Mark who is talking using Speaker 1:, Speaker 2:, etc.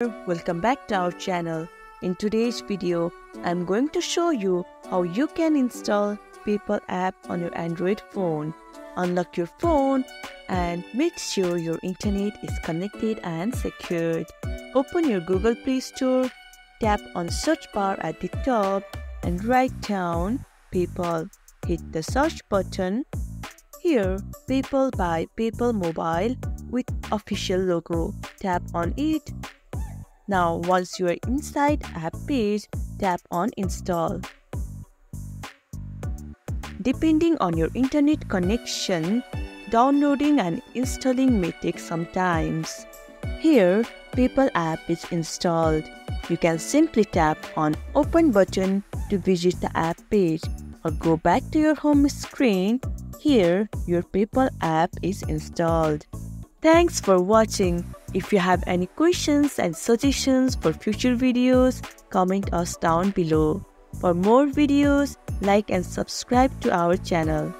Speaker 1: welcome back to our channel. In today's video, I'm going to show you how you can install PayPal app on your Android phone. Unlock your phone and make sure your internet is connected and secured. Open your Google Play Store, tap on search bar at the top and write down PayPal. Hit the search button. Here, PayPal by PayPal Mobile with official logo. Tap on it now once you are inside app page, tap on install. Depending on your internet connection, downloading and installing may take some times. Here, PayPal app is installed. You can simply tap on open button to visit the app page or go back to your home screen. Here, your PayPal app is installed. Thanks for watching. If you have any questions and suggestions for future videos, comment us down below. For more videos, like and subscribe to our channel.